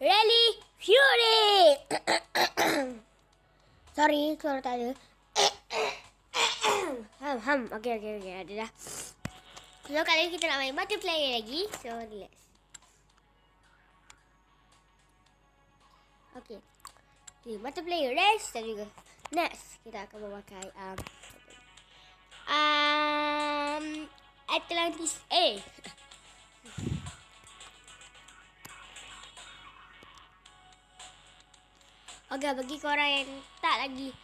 Rally Fury. Sorry, suara tak ada. ham, ham. Okay, okay, okay. Ada dah. So, kali kita nak main butterfly lagi. So, let's. Okay. Okay, butterfly race dan juga next kita akan memakai um, um, Atlantis A. Okay, bagi korang yang tak lagi.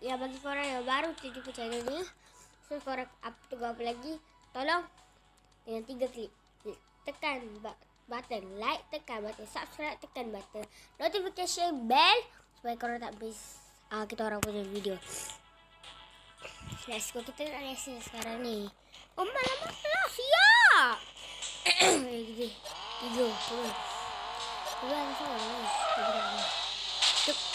Ya, bagi korang yang baru tuju ke channel ni. So, korang apa, tunggu apa lagi? Tolong Dengan tiga klik. Tekan button like Tekan button subscribe Tekan button notification bell Supaya korang tak miss uh, Kita orang punya video. Let's go Kita nak lesson sekarang ni. Oh, malam-malam Siap! Tiga Tiga Tiga Tiga Tiga Tiga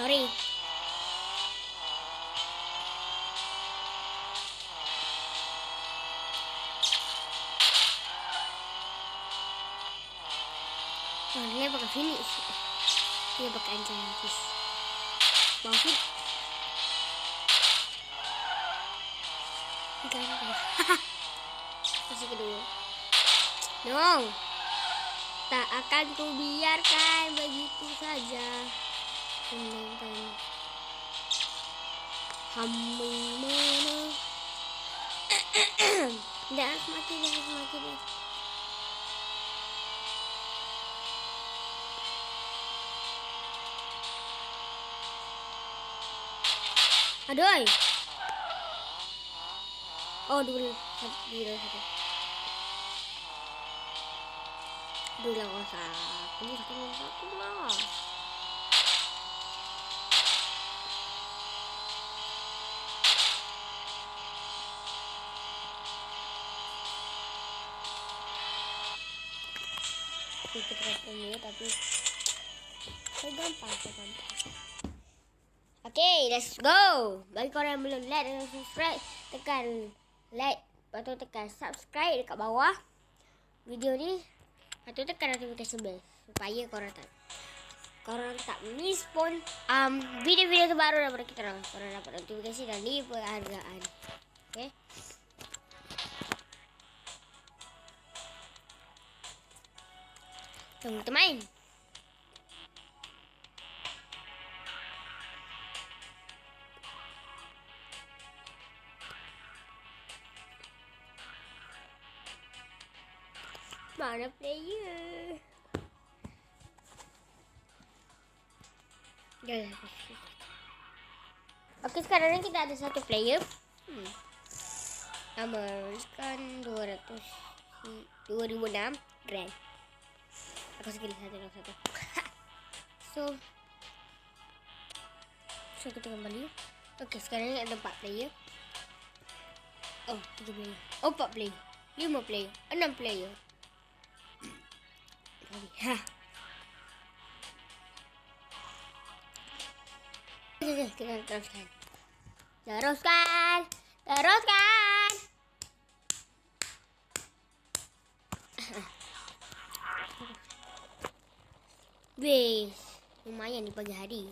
Sorry. Oh, dia pakai finish. Dia pakai habis. Bangkit. Ganda. Masih kedua. No. Tak akan ku biarkan Hammi mana? Dah mati dah mati dah. Aduh. Oh, dulu satu dulu satu. Dulu lah satu, satu satu lah. Terus ini tapi gampang, gampang. Okay, let's go. Bagi korang yang belum like dan subscribe, tekan like. Lepas tu tekan subscribe dekat bawah video ni. Lepas tu tekan notification bell. Supaya korang tak korang tak miss pun um, video-video terbaru daripada kita orang. Korang dapat notifikasi dan ni penghargaan. Okay. Tunggu kita main. Mana player? Ya, Okey, sekarang ni kita ada satu player. Hmm. Nama kan 200 2006 Grand. Aku sekali satu dan satu. so So kita kembali. Okey, sekarang ada empat player. Oh, tiga player. Oh, empat player. Lima player. Enam player lagi. Ha. Okey, kita teruskan. Teruskan. Teruskan. Wes, lumayan di pagi hari.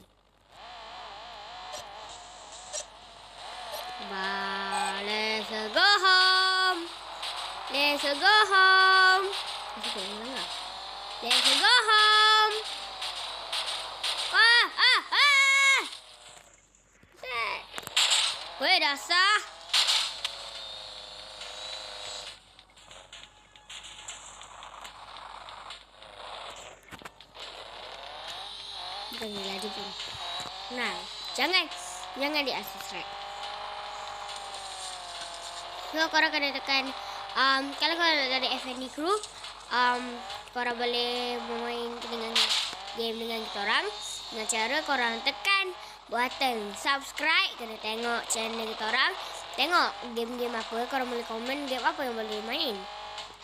Ba, let's go home. Let's go home. Kena lah. Let's go home. Ah, ah, ah. Weh, dasar. Gila aja pun. Nah, jangan. Jangan di subscribe. So, korang kena tekan. Um, kalau korang dari FND Crew, um, korang boleh bermain dengan game dengan kita orang dengan cara korang tekan button subscribe kena tengok channel kita orang tengok game-game apa korang boleh komen game apa yang boleh main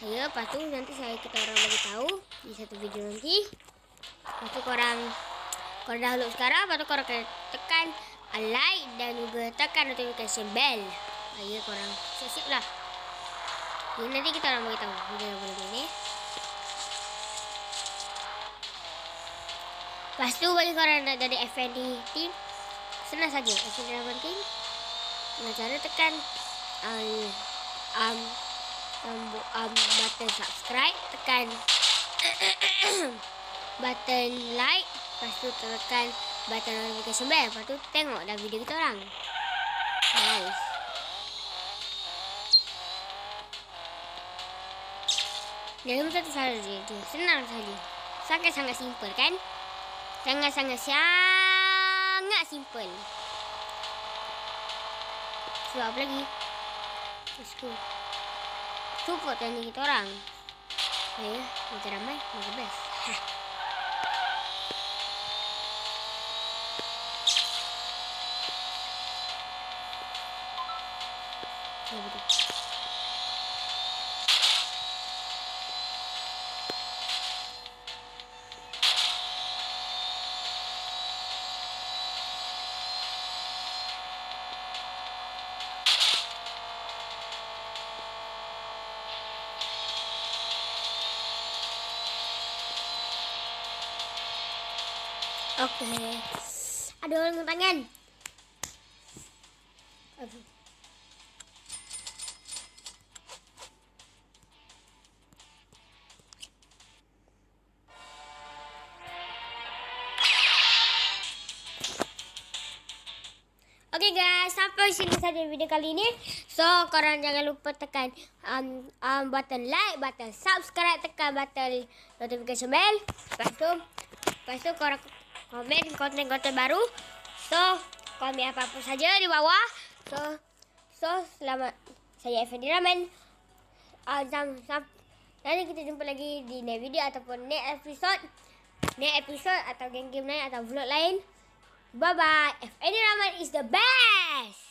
saya lepas tu nanti saya kita orang bagi tahu di satu video nanti lepas tu korang korang dah load sekarang lepas tu korang kena tekan uh, like dan juga tekan notification bell. Ayo korang siap-siap lah. Jadi nanti kita orang beritahu video yang boleh ni. Lepas tu bagi korang nak jadi FND team Senang saja FND Dragon Team Dengan cara tekan um, um, um, um, Button subscribe Tekan Button like Lepas tu tekan Button notification bell Lepas tu tengok dah video kita orang Nice Jangan satu saja Senang saja Sangat-sangat simple kan Sangat-sangat sangat simple. Sebab apa lagi? Let's go. Support tanya kita orang. Ya, kita ramai, kita best. Ha. Ya, betul. Okey. Ada orang tangan. Aduh. Okay guys, sampai sini saja video kali ini. So, korang jangan lupa tekan um, um, button like, button subscribe, tekan button notification bell. Lepas tu, lepas tu korang komen konten-konten baru. So, komen apa-apa saja di bawah. So, so selamat saya Effendi Ramen. Uh, sam, sam, nanti kita jumpa lagi di next video ataupun next episode. Next episode atau game-game lain atau vlog lain. Bye-bye. Effendi Ramen is the best.